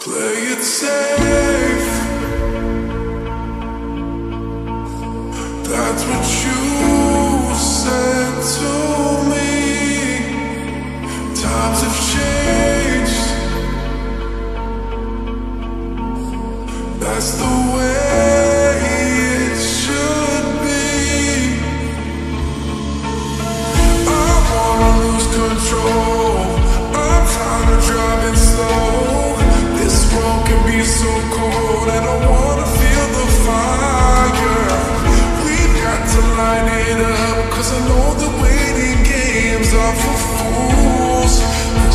Play it safe. Cause I know the waiting games are for fools.